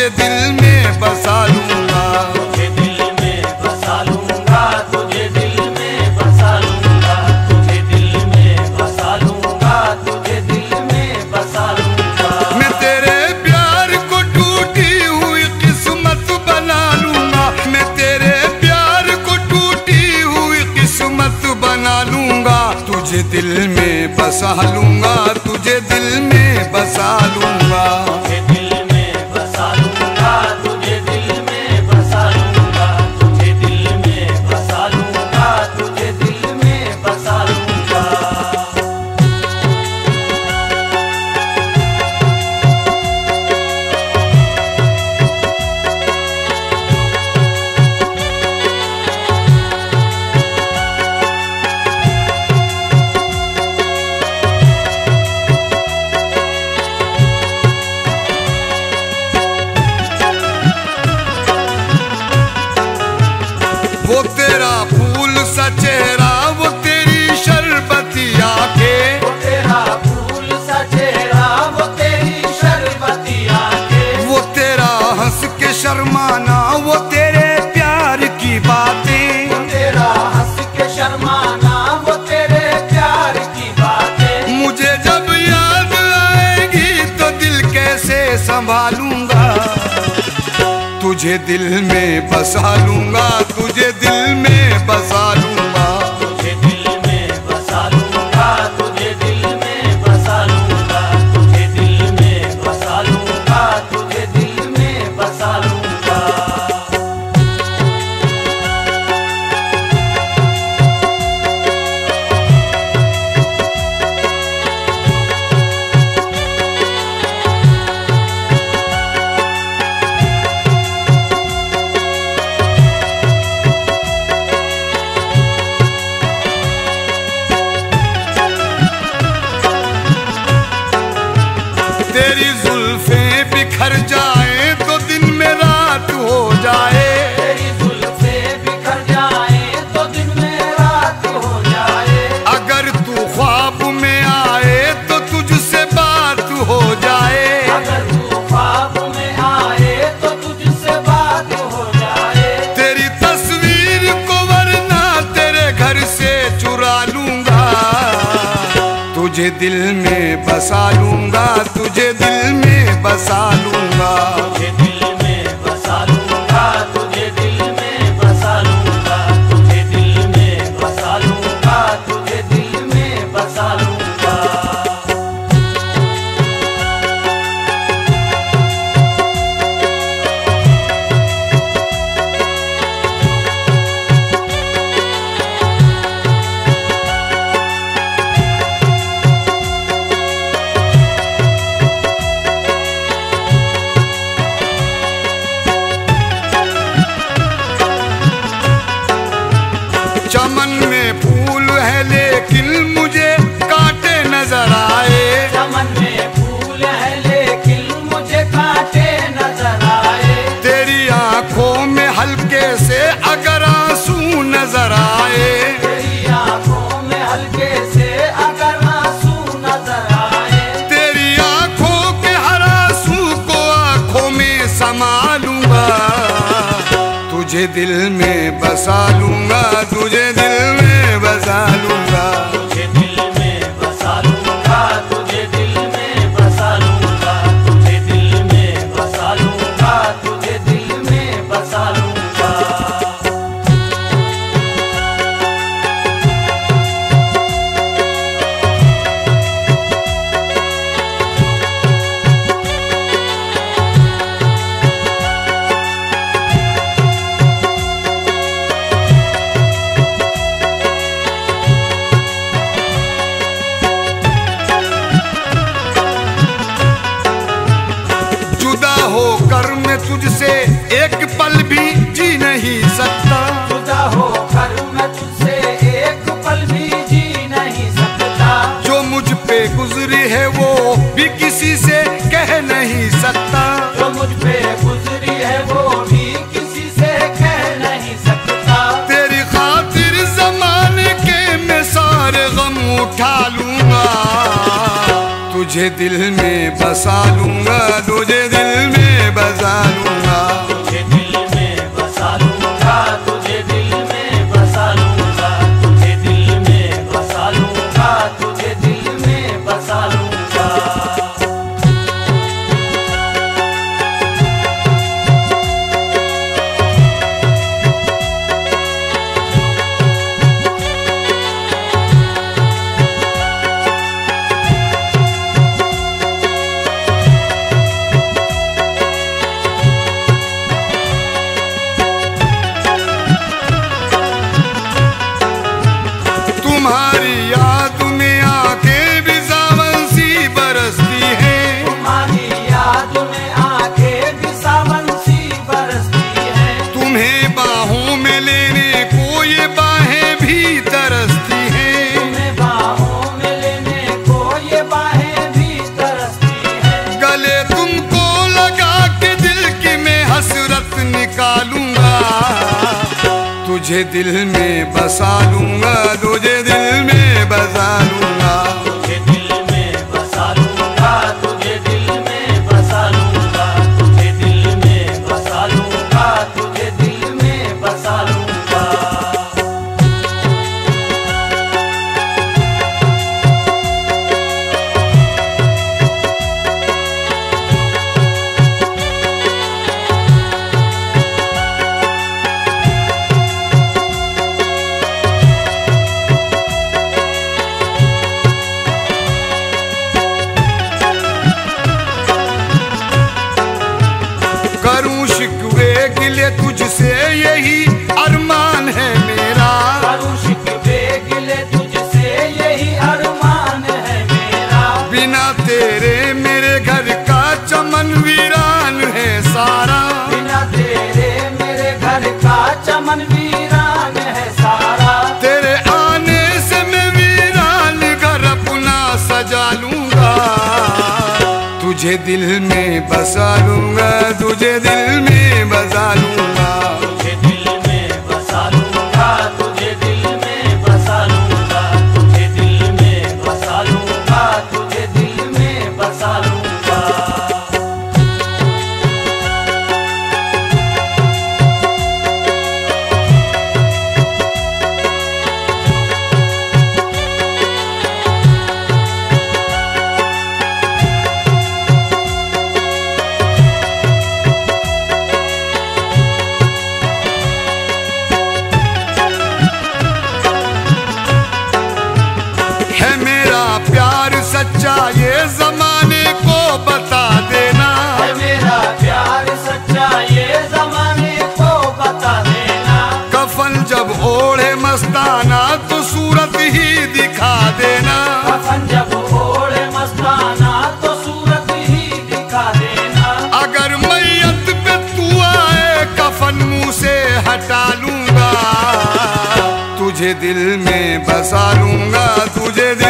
तुझे दिल में बसा लूँगा। तुझे दिल में बसा लूँगा तुझे दिल में बसा लूँगा तुझे दिल में बसा लूँगा तुझे दिल में बसा लूँगा। मैं तेरे प्यार को टूटी हुई किस्मत बना लूँगा। मैं तेरे प्यार को टूटी हुई किस्मत बना लूँगा। तुझे दिल में बसा लूँगा तुझे दिल में बसा लूँगा। हंस के शर्माना वो तेरे प्यार की बातें। वो तेरा हंस के शर्माना वो तेरे प्यार की बातें। मुझे जब याद आएगी तो दिल कैसे संभालूँगा? तुझे दिल में बसा लूँगा तुझे दिल में बसा तुझे दिल में बसा लूँगा तुझे दिल में बसा लूँगा। चमन में फूल है लेकिन मुझे कांटे नज़र आए। चमन में फूल है लेकिन मुझे कांटे नज़र आए। तेरी आँखों में हल्के से अगर आँसू नज़र आए। तेरी आँखों में हल्के से अगर आँसू नज़र आए। तेरी आँखों के हर आँसू को आँखों में समा लूँगा। तुझे दिल में बसा लूँगा तुझे तुझसे एक पल भी जी नहीं सकता। जुदा होकर मैं तुझसे एक पल भी जी नहीं सकता। जो मुझ पे गुजरी है वो भी किसी से कह नहीं सकता। जो मुझ पे गुजरी है वो भी किसी से कह नहीं सकता। तेरी खातिर जमाने के मैं सारे गम उठा लूँगा। तुझे दिल में बसा लूँगा तुझे तुझे दिल में बसा लूँगा तुझे दिल में तेरे आने से मैं वीरान घर सजा लूँगा। तुझे दिल में बसा लूँगा, तुझे दिल में बसा लूँगा। सच्चा ये जमाने को बता देना। मेरा प्यार सच्चा ये जमाने को बता देना। कफन जब ओढ़े मस्ताना तो सूरत ही दिखा देना। कफन जब ओढ़े मस्ताना तो सूरत ही दिखा देना। अगर मैयत पे तू आए कफन मुँह से हटा लूँगा तुझे दिल में बसा लूँगा। तुझे दिल में बसा लूँगा तुझे दिल